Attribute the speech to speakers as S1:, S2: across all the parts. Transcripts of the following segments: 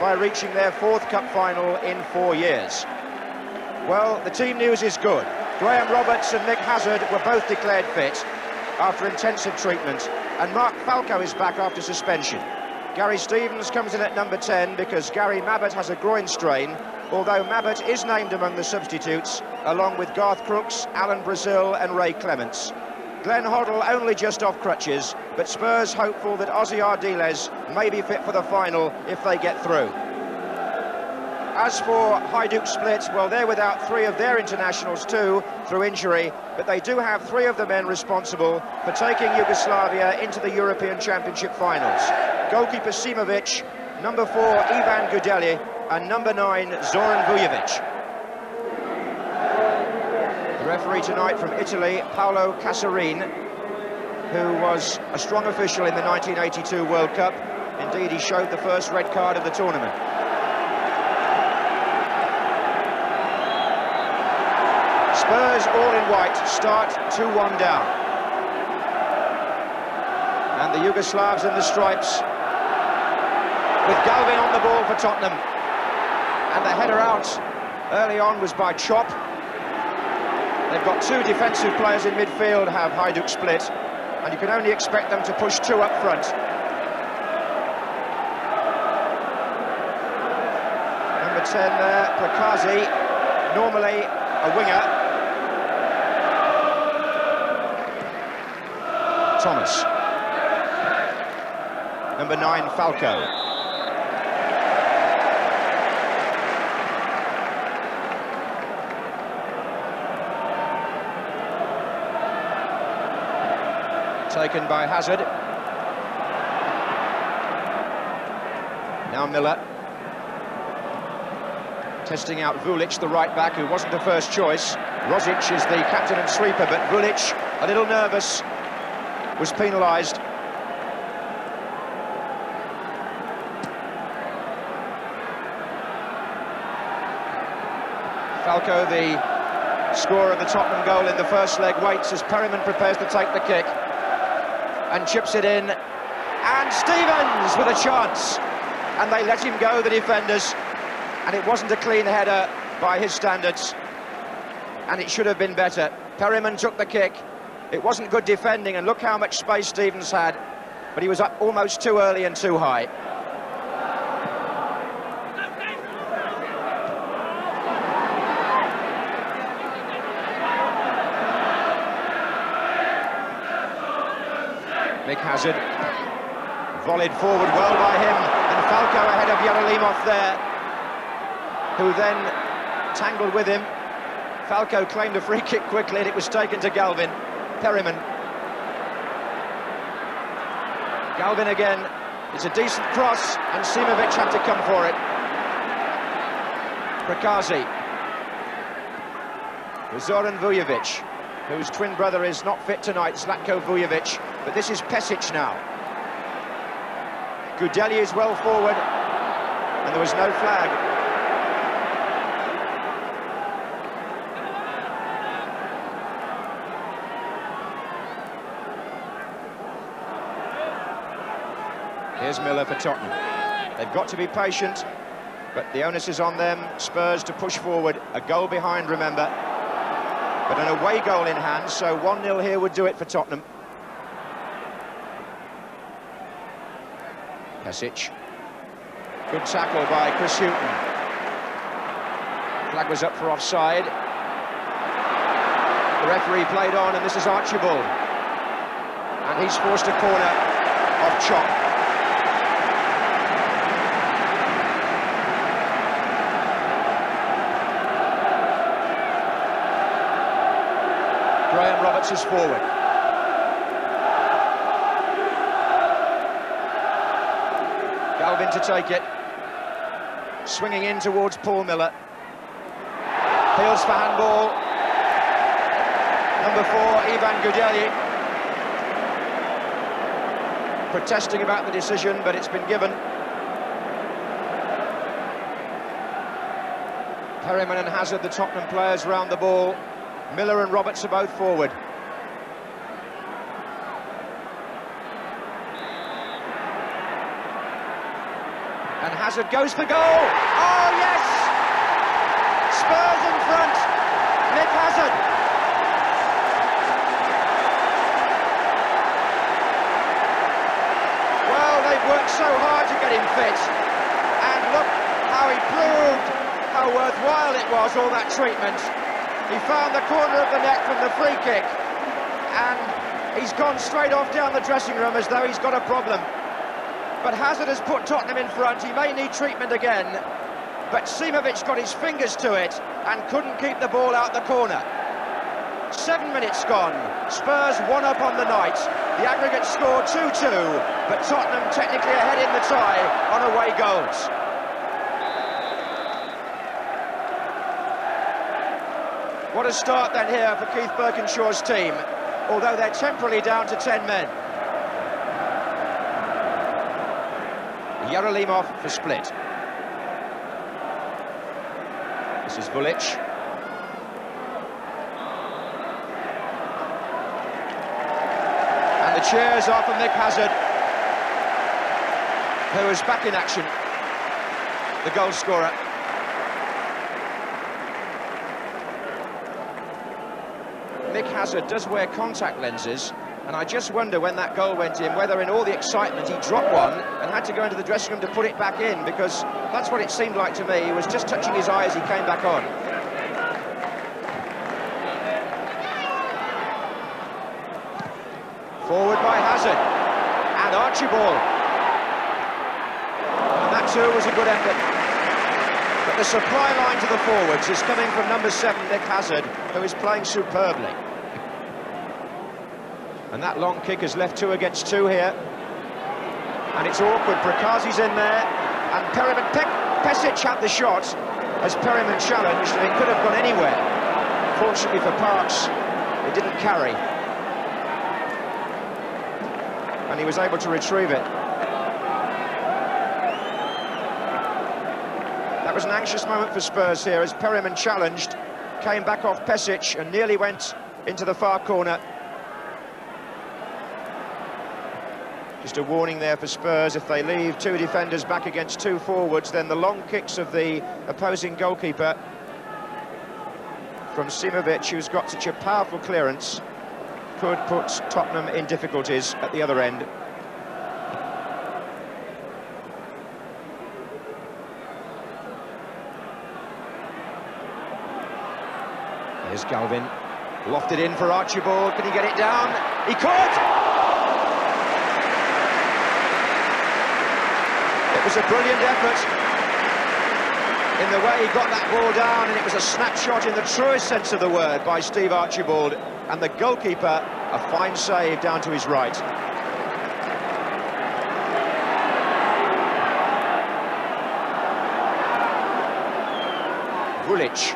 S1: by reaching their fourth cup final in four years. Well, the team news is good. Graham Roberts and Mick Hazard were both declared fit after intensive treatment, and Mark Falco is back after suspension. Gary Stevens comes in at number 10 because Gary Mabbutt has a groin strain, although Mabbutt is named among the substitutes, along with Garth Crooks, Alan Brazil and Ray Clemence. Glenn Hoddle only just off crutches, but Spurs hopeful that Ossie Ardiles may be fit for the final if they get through. As for Hajduk Split, well, they're without three of their internationals too, through injury, but they do have three of the men responsible for taking Yugoslavia into the European Championship finals. Goalkeeper Simovic, number four, Ivan Gudelj, and number nine, Zoran Vujovic. Referee tonight from Italy, Paolo Casarin, who was a strong official in the 1982 World Cup. Indeed, he showed the first red card of the tournament. Spurs all in white start 2-1 down. And the Yugoslavs in the stripes with Galvin on the ball for Tottenham. And the header out early on was by Chop. They've got two defensive players in midfield have Hajduk split, and you can only expect them to push two up front. Number 10 there, Prekazi, normally a winger, Thomas. Number nine, Falco. Taken by Hazard. Now Miller. Testing out Vulic, the right back, who wasn't the first choice. Rozic is the captain and sweeper, but Vulic a little nervous was penalised. Falco, the scorer of the Tottenham goal in the first leg, waits as Perryman prepares to take the kick and chips it in. And Stevens with a chance. And they let him go, the defenders. And it wasn't a clean header by his standards. And it should have been better. Perryman took the kick. It wasn't good defending, and look how much space Stevens had, but he was up almost too early and too high. Hazard volleyed forward well by him, and Falco ahead of Yaralimov there, who then tangled with him. Falco claimed a free kick quickly, and it was taken to Galvin. Perryman. Galvin again. It's a decent cross, and Simovic had to come for it. Prekazi. Zoran Vujovic, whose twin brother is not fit tonight, Zlatko Vujovic, but this is Pesic now. Gudelj is well forward, and there was no flag. Here's Miller for Tottenham. They've got to be patient, but the onus is on them, Spurs, to push forward. A goal behind, remember. But an away goal in hand, so 1-0 here would do it for Tottenham. Pesic. Good tackle by Chris Hughton. Flag was up for offside. The referee played on, and this is Archibald. And he's forced a corner off Chop. Graham Roberts is forward. Galvin to take it. Swinging in towards Paul Miller. Peels for handball. Number four, Ivan Gudelj. Protesting about the decision, but it's been given. Perryman and Hazard, the Tottenham players, round the ball. Miller and Roberts are both forward. And Hazard goes for goal. Oh, yes! Spurs in front. Mick Hazard. Well, they've worked so hard to get him fit. And look how he proved how worthwhile it was, all that treatment. He found the corner of the net from the free kick. And he's gone straight off down the dressing room as though he's got a problem. But Hazard has put Tottenham in front. He may need treatment again. But Simovic got his fingers to it and couldn't keep the ball out the corner. Seven minutes gone. Spurs one up on the night. The aggregate score 2-2, but Tottenham technically ahead in the tie on away goals. What a start then here for Keith Burkinshaw's team, although they're temporarily down to 10 men. Yaralimov for Split. This is Vulic. And the cheers are for Mick Hazard, who is back in action, the goal scorer. Hazard does wear contact lenses, and I just wonder when that goal went in, whether in all the excitement he dropped one and had to go into the dressing room to put it back in, because that's what it seemed like to me. He was just touching his eye as he came back on. Forward by Hazard. And Archibald. And that too was a good effort. But the supply line to the forwards is coming from number seven, Mick Hazard, who is playing superbly. And that long kick has left two against two here. And it's awkward. Prekazi's in there. And Perryman Pe Pesic had the shot as Perryman challenged, and it could have gone anywhere. Fortunately for Parks, it didn't carry. And he was able to retrieve it. That was an anxious moment for Spurs here as Perryman challenged, came back off Pesic and nearly went into the far corner. Just a warning there for Spurs, if they leave two defenders back against two forwards, then the long kicks of the opposing goalkeeper from Simovic, who's got such a powerful clearance, could put Tottenham in difficulties at the other end. Here's Galvin, lofted in for Archibald, can he get it down? He could! Was a brilliant effort in the way he got that ball down, and it was a snapshot in the truest sense of the word by Steve Archibald, and the goalkeeper, a fine save down to his right. Vulic.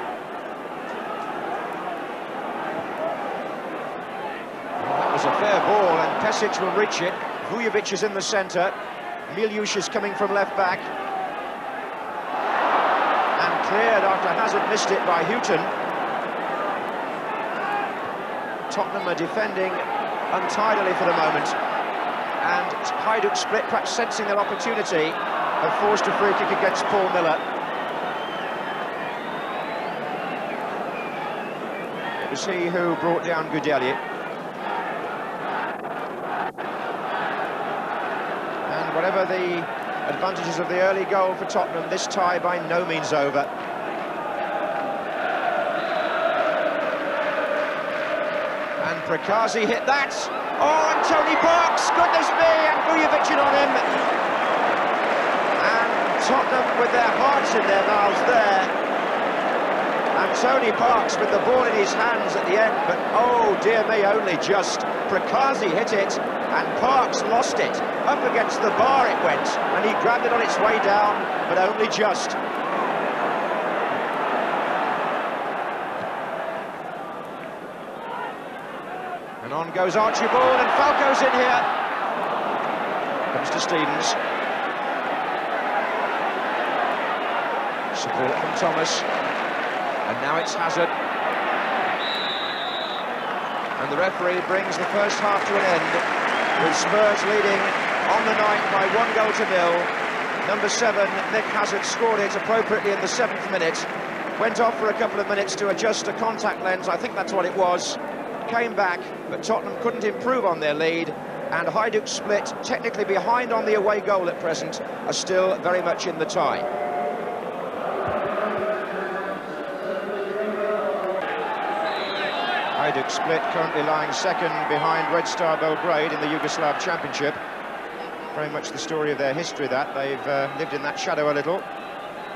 S1: that was a fair ball, and Pesic will reach it. Vujovic is in the centre. Miliush is coming from left back. And cleared after Hazard missed it by Hughton. Tottenham are defending untidily for the moment. And Hajduk Split, perhaps sensing their opportunity, have forced a free kick against Paul Miller. It was he who brought down Gudelj. Whatever the advantages of the early goal for Tottenham, this tie by no means over. And Prekazi hit that. Oh, and Tony Parks, goodness me, and Vujovic on him. And Tottenham with their hearts in their mouths there. And Tony Parks with the ball in his hands at the end, but oh dear me, only just. Prekazi hit it, and Parks lost it. Up against the bar it went, and he grabbed it on its way down, but only just. And on goes Archibald, and Falco's in here. Comes to Stevens. Support from Thomas. And now it's Hazard. And the referee brings the first half to an end with Spurs leading on the night by one goal to nil. Number seven, Mick Hazard, scored it appropriately in the seventh minute. Went off for a couple of minutes to adjust a contact lens, I think that's what it was. Came back, but Tottenham couldn't improve on their lead. And Hajduk Split, technically behind on the away goal at present, are still very much in the tie. Hajduk Split currently lying second behind Red Star Belgrade in the Yugoslav Championship. Very much the story of their history that. They've uh, lived in that shadow a little.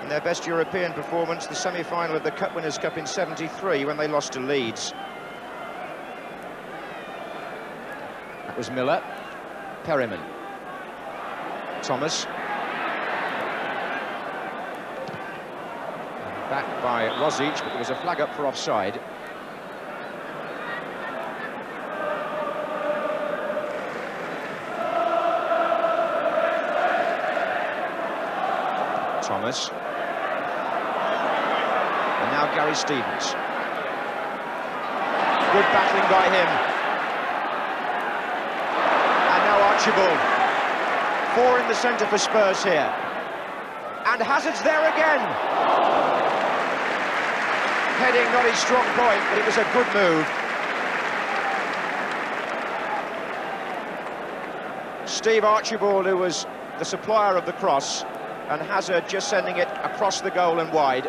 S1: In their best European performance, the semi-final of the Cup Winners' Cup in 73 when they lost to Leeds. That was Miller. Perryman. Thomas. Back by Rosic, but there was a flag up for offside. Thomas. And now Gary Stevens. Good battling by him. And now Archibald. Four in the centre for Spurs here. And Hazard's there again. Heading not his strong point, but it was a good move. Steve Archibald, who was the supplier of the cross, and Hazard just sending it across the goal and wide.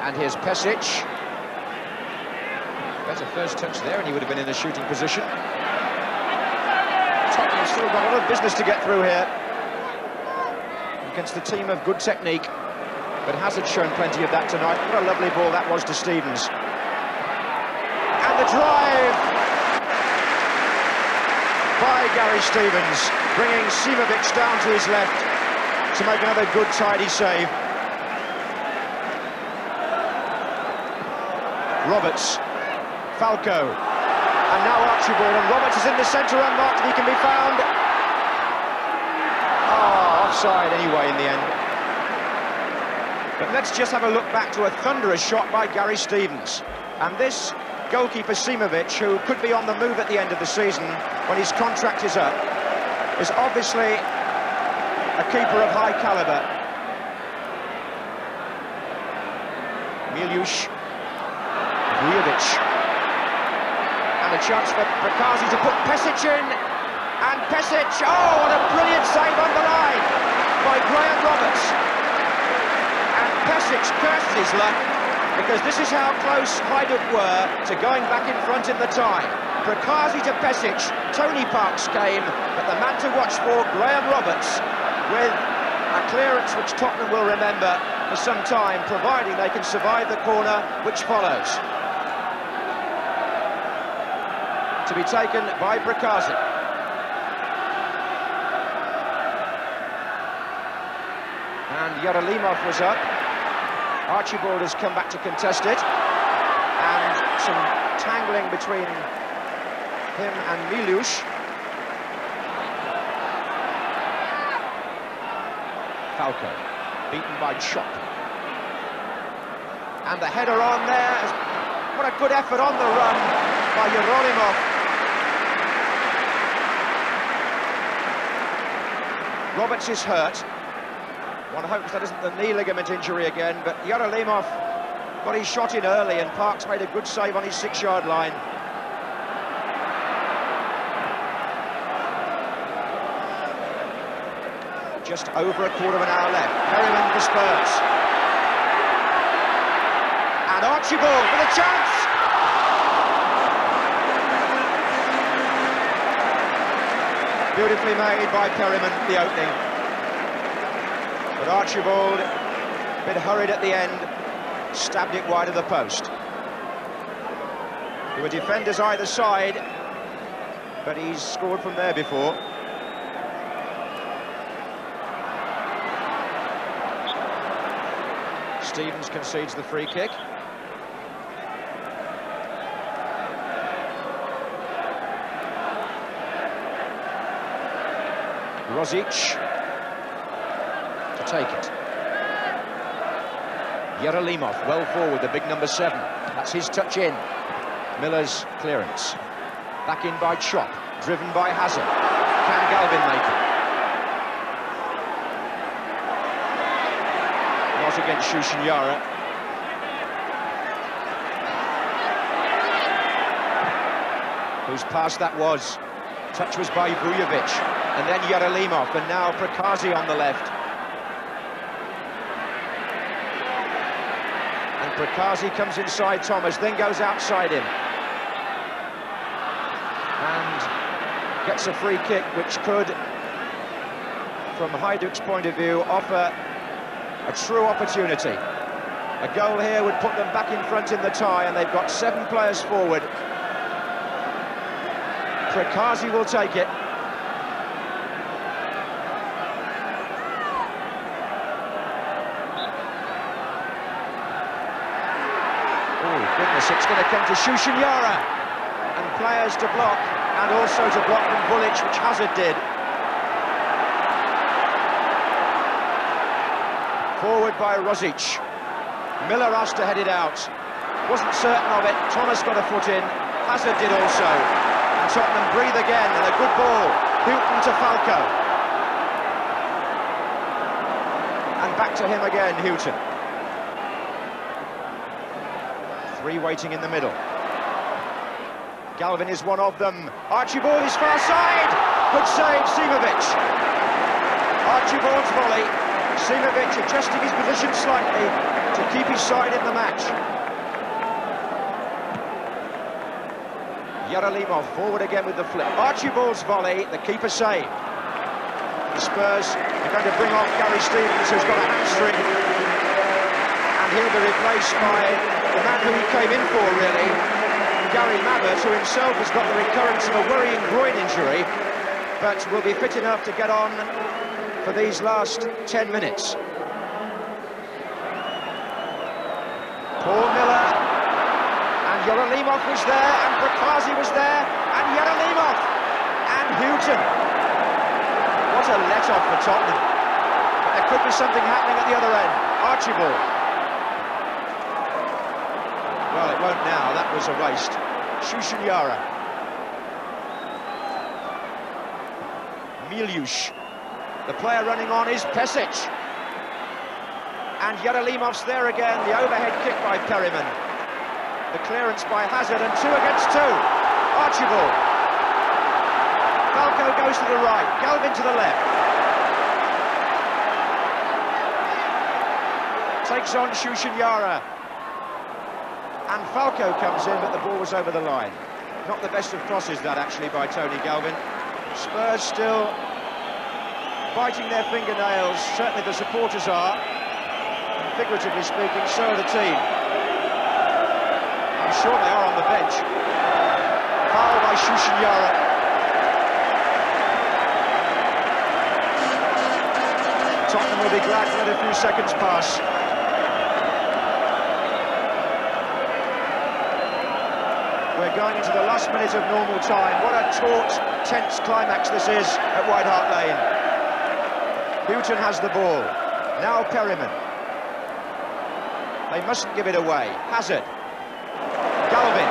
S1: And here's Pesic. Better first touch there, and he would have been in a shooting position. Tottenham still got a lot of business to get through here against a team of good technique. But Hazard shown plenty of that tonight. What a lovely ball that was to Stevens. And the drive by Gary Stevens, bringing Simovic down to his left to make another good tidy save. Roberts, Falco, and now Archibald, and Roberts is in the centre unmarked, he can be found offside anyway in the end. But let's just have a look back to a thunderous shot by Gary Stevens. And this goalkeeper Simovic, who could be on the move at the end of the season when his contract is up, is obviously a keeper of high calibre. Miliush, Vujovic, and a chance for Prekazi to put Pesic in, and Pesic, oh, what a brilliant save on the line by Graham Roberts. And Pesic cursed his luck, because this is how close Hajduk were to going back in front in the tie. Prekazi to Pesic, Tony Parks came, but the man to watch for, Graham Roberts, with a clearance which Tottenham will remember for some time, providing they can survive the corner which follows. To be taken by Prekazi. Yaralimov was up. Archibald has come back to contest it. And some tangling between him and Milush. Falco, beaten by Chop. And the header on there. What a good effort on the run by Yaralimov. Roberts is hurt. One hopes that isn't the knee ligament injury again, but Yaralimov got his shot in early and Parks made a good save on his six-yard line. Just over a quarter of an hour left. Perryman for Spurs. And Archibald with a chance! Beautifully made by Perryman, the opening. But Archibald, a bit hurried at the end, stabbed it wide of the post. There were defenders either side, but he's scored from there before. Stevens concedes the free kick. Rosic take it. Yeralimov, well forward, the big number seven. That's his touch in. Miller's clearance. Back in by Chop, driven by Hazard. Can Galvin make it? Not against Susnjara. Whose pass that was. Touch was by Vujovic. And then Yeralimov, and now Prekazi on the left. Prekazi comes inside Thomas, then goes outside him. And gets a free kick, which could, from Hajduk's point of view, offer a true opportunity. A goal here would put them back in front in the tie, and they've got seven players forward. Prekazi will take it. It's going to come to Susnjara. And players to block, and also to block from Vulic, which Hazard did. Forward by Rosic. Miller asked to head it out. Wasn't certain of it. Thomas got a foot in. Hazard did also. And Tottenham breathe again, and a good ball. Hughton to Falco. And back to him again, Hughton. Three waiting in the middle. Galvin is one of them. Archibald is far side. Good save, Simovic. Archibald's volley. Simovic adjusting his position slightly to keep his side in the match. Yeralimov forward again with the flip. Archibald's volley, the keeper save. The Spurs are going to bring off Gary Stevens, who's got a hamstring and he'll be replaced by the man who he came in for, really, Gary Mabbutt, who himself has got the recurrence of a worrying groin injury, but will be fit enough to get on for these last 10 minutes. Paul Miller, and Yeralimov was there, and Prekazi was there, and Yeralimov, and Hughton. What a let-off for Tottenham. There could be something happening at the other end. Archibald. Well, it won't now, that was a waste. Susnjara. Miliush. The player running on is Pesic. And Yeralimov's there again, the overhead kick by Perryman. The clearance by Hazard, and two against two. Archibald. Falco goes to the right, Galvin to the left. Takes on Susnjara. And Falco comes in, but the ball was over the line. Not the best of crosses, that, actually, by Tony Galvin. Spurs still biting their fingernails. Certainly the supporters are. And figuratively speaking, so are the team. I'm sure they are on the bench. Foul by Susnjara. Tottenham will be glad to let a few seconds pass. We're going into the last minute of normal time. What a taut, tense climax this is at White Hart Lane. Hughton has the ball. Now Perryman. They mustn't give it away. Hazard. Galvin.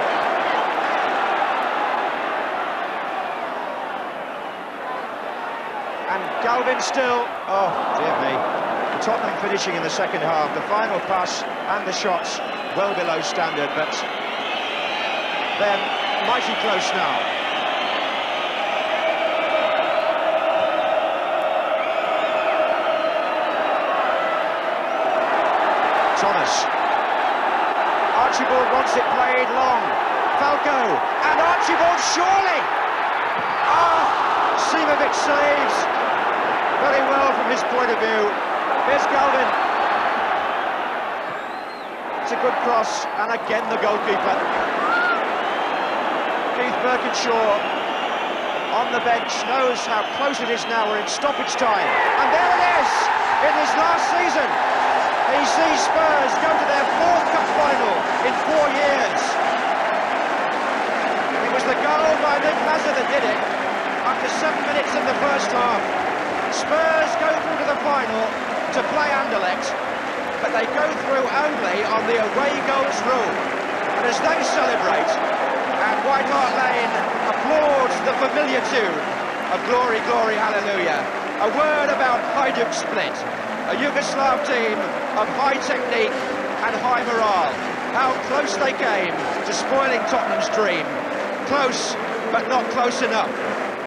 S1: And Galvin still... Oh, dear me. Tottenham finishing in the second half. The final pass and the shots well below standard, but they're mighty close now. Thomas. Archibald wants it played long. Falco. And Archibald surely! Ah! Simovic saves. Very well from his point of view. Here's Galvin. It's a good cross, and again the goalkeeper. Keith Burkinshaw on the bench knows how close it is now. We're in stoppage time. And there it is! In his last season, he sees Spurs go to their fourth cup final in four years. It was the goal by Mick Hazard that did it after seven minutes in the first half. Spurs go through to the final to play Anderlecht, but they go through only on the away goals rule. And as they celebrate, White Hart Lane applauds the familiar tune of Glory, Glory, Hallelujah, a word about Hajduk Split, a Yugoslav team of high technique and high morale. How close they came to spoiling Tottenham's dream. Close, but not close enough.